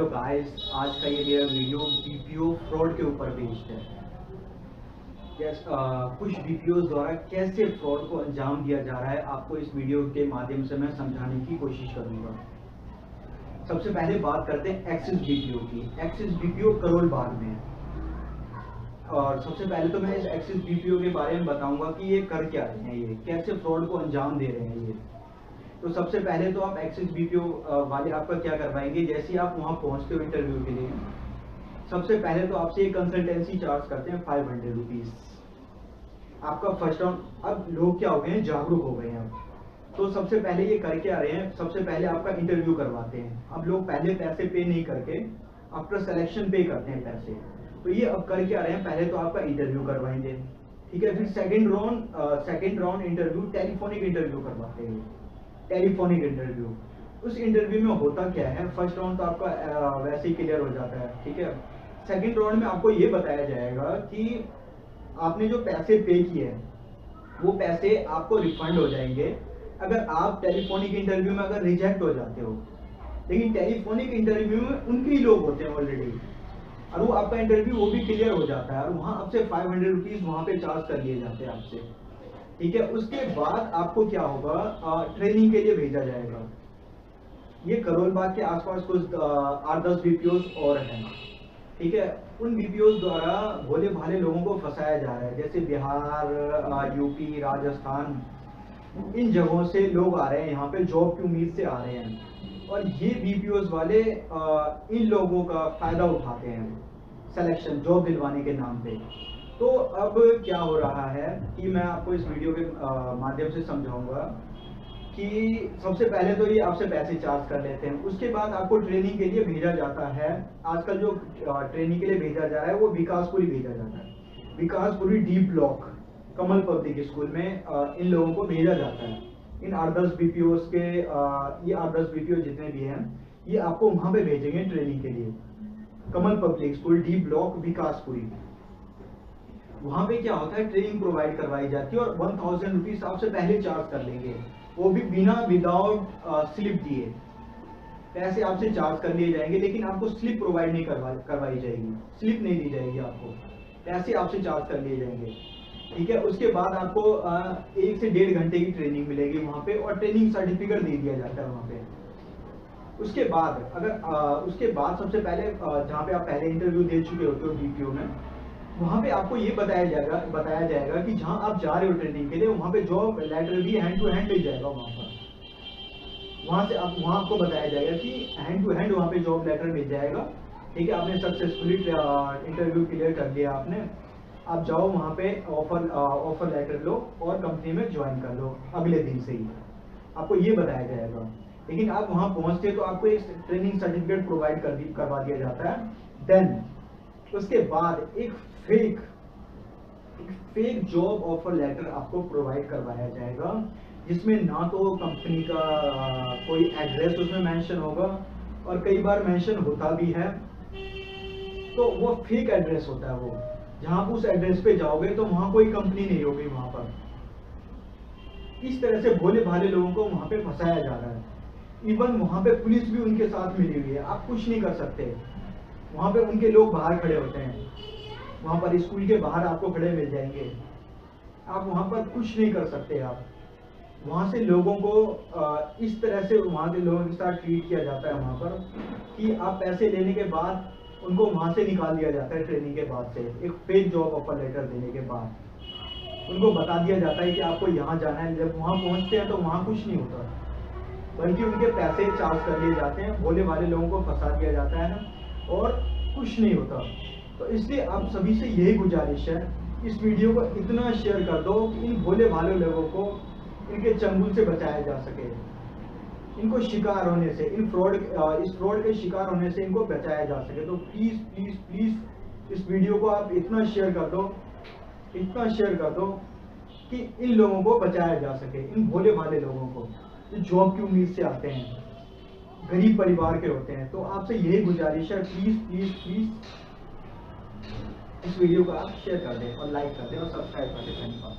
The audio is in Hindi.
हेलो गाइस आज का ये मेरा वीडियो बीपीओ फ्रॉड के ऊपर बेस्ड है। कैस, आ, कुछ बीपीओ द्वारा कैसे फ्रॉड को अंजाम दिया जा रहा है आपको इस वीडियो के माध्यम से मैं समझाने की कोशिश करूँगा। सबसे पहले बात करते हैं एक्सिस बीपीओ की। एक्सिस बीपीओ करोल बाग में और सबसे पहले तो मैं इस एक्सिस बीपीओ के बारे में बताऊँगा कि ये कर क्या रहे हैं ये कैसे फ्रॉड को अंजाम दे रहे हैं ये। तो सबसे पहले तो आप एक्सिस बीपीओ वाले आपका क्या करवाएँगे जैसे आप वहाँ पहुँचते हो इंटरव्यू के लिए, सबसे पहले तो आपसे एक कंसल्टेंसी चार्ज करते हैं फाइव हंड्रेड रुपीज़ आपका फ़र्स्ट राउंड अब लोग क्या हो गए हैं? जागरूक हो गए हैं तो सबसे पहले ये करके आ रहे हैं, सबसे पहले आपका इंटरव्यू करवाते हैं। अब लोग पहले पैसे पे नहीं करके आफ्टर सिलेक्शन पे करते हैं पैसे। तो ये अब करके आ रहे हैं, पहले तो आपका इंटरव्यू करवाएँगे। ठीक है, फिर second round second round interview telephonic interview करवाते हैं। Telephonic interview. उस इंटरव्यू में होता क्या है? फ़र्स्ट राउंड तो आपका वैसे ही क्लियर हो जाता है, ठीक है? सेकंड राउंड में आपको ये बताया जाएगा कि आपने जो पैसे पे किए हैं, वो पैसे आपको रिफंड हो जाएँगे। अगर आप टेलीफोनिक इंटरव्यू में अगर रिजेक्ट हो जाते हो, लेकिन टेलीफोनिक इंटरव्यू में उनके ही लोग होते हैं ऑलरेडी और वो आपका इंटरव्यू वो भी क्लियर हो जाता है और वहाँ आपसे फाइव हंड्रेड रुपीज़ वहाँ पे चार्ज कर लिए जाते हैं आपसे। ठीक है, उसके बाद आपको क्या होगा ट्रेनिंग के लिए भेजा जाएगा। ये करोल बाग के आसपास कुछ आठ दस बीपीओ और हैं। ठीक है, उन बीपीओ द्वारा भोले भाले लोगों को फंसाया जा रहा है, जैसे बिहार यूपी राजस्थान, इन जगहों से लोग आ रहे हैं, यहाँ पे जॉब की उम्मीद से आ रहे हैं। और ये बीपीओ वाले इन लोगों का फ़ायदा उठाते हैं सिलेक्शन जॉब दिलवाने के नाम पे। तो अब क्या हो रहा है कि मैं आपको इस वीडियो के माध्यम से समझाऊँगा कि सबसे पहले तो ये आपसे पैसे चार्ज कर लेते हैं। उसके बाद आपको ट्रेनिंग के लिए भेजा जाता है। आजकल जो ट्रेनिंग के लिए भेजा जा रहा है वो विकासपुरी भेजा जाता है। Vikaspuri D block Kamal public school में इन लोगों को भेजा जाता है। इन आठ दस बी के ये आठ दस बी जितने भी हैं, ये आपको वहाँ पे भेजेंगे ट्रेनिंग के लिए। Kamal public school D block Vikaspuri. वहाँ पे क्या होता है ट्रेनिंग प्रोवाइड करवाई जाती है और वन थाउज़ेंड रुपीज़ आपसे पहले चार्ज कर लेंगे। वो भी बिना विदाउट स्लिप दिए। पैसे आपसे चार्ज कर लिए जाएँगे लेकिन आपको स्लिप प्रोवाइड नहीं करवा करवाई जाएगी। स्लिप नहीं दी जाएगी आपको। पैसे आपसे चार्ज कर लिए जाएँगे। ठीक है? उसके बाद आपको आ, एक से डेढ़ घंटे की ट्रेनिंग मिलेगी वहाँ पे और ट्रेनिंग सर्टिफिकेट दे दिया जाता है वहाँ पे। उसके बाद अगर आ, उसके बाद सबसे पहले जहाँ पे आप पहले इंटरव्यू दे चुके होते हो डीपीओ में वहाँ पे आपको ये बताया जाएगा बताया जाएगा कि जहाँ आप जा रहे हो ट्रेनिंग के लिए, वहाँ पे जॉब लेटर भी हैंड टू हैंड मिल जाएगा वहाँ पर। वहाँ से आप, वहाँ आपको बताया जाएगा कि हैंड टू हैंड वहाँ पे जॉब लेटर मिल जाएगा। ठीक है, आपने सक्सेसफुली इंटरव्यू क्लियर कर लिया आपने। आप जाओ वहाँ पे ऑफ़र ऑफ़र लेटर लो और कंपनी में ज्वाइन कर लो अगले दिन से ही। आपको ये बताया जाएगा। लेकिन आप वहाँ पहुँचते तो आपको एक ट्रेनिंग सर्टिफिकेट प्रोवाइड कर दी, करवा दिया जाता है। देन उसके बाद एक fake fake job offer letter आपको प्रोवाइड करवाया जाएगा, जिसमें ना तो कंपनी का, कोई एड्रेस उसमें मेंशन होगा, और कई बार मेंशन होता भी है। तो वो फेक एड्रेस होता है वो। जहाँ आप उस एड्रेस पे जाओगे तो वहाँ कोई कंपनी नहीं होगी वहाँ पर। इस तरह से भोले भाले लोगों को वहाँ पे फंसाया जा रहा है। इवन वहाँ पे पुलिस भी उनके साथ मिली हुई है। आप कुछ नहीं कर सकते। वहाँ पे उनके लोग बाहर खड़े होते हैं। वहाँ पर स्कूल के बाहर आपको खड़े मिल जाएँगे। आप वहाँ पर कुछ नहीं कर सकते आप। वहाँ से लोगों को इस तरह से वहाँ के लोगों के साथ ट्रीट किया जाता है वहाँ पर कि आप पैसे लेने के बाद उनको वहाँ से निकाल दिया जाता है ट्रेनिंग के बाद से, एक फेक जॉब ऑफ़र लेटर देने के बाद। उनको बता दिया जाता है कि आपको यहाँ जाना है, जब वहाँ पहुँचते हैं तो वहाँ कुछ नहीं होता। बल्कि उनके पैसे चार्ज कर लिए जाते हैं भोले वाले लोगों को फंसा दिया जाता है और कुछ नहीं होता। तो इसलिए आप सभी से यही गुजारिश है, इस वीडियो को इतना शेयर कर दो कि इन भोले भाले लोगों को इनके चंगुल से बचाया जा सके। इनको शिकार होने से, इन फ्रॉड इस फ्रॉड के शिकार होने से इनको बचाया जा सके। तो प्लीज़ प्लीज़ प्लीज़ इस वीडियो को आप इतना शेयर कर दो, इतना शेयर कर दो कि इन लोगों को बचाया जा सके, इन भोले भाले लोगों को जो जॉब की उम्मीद से आते हैं, गरीब परिवार के होते हैं। तो आपसे यही गुजारिश है प्लीज़ प्लीज़ प्लीज़ इस वीडियो को आप शेयर कर दें और लाइक कर दें और सब्सक्राइब कर दें धन्यवाद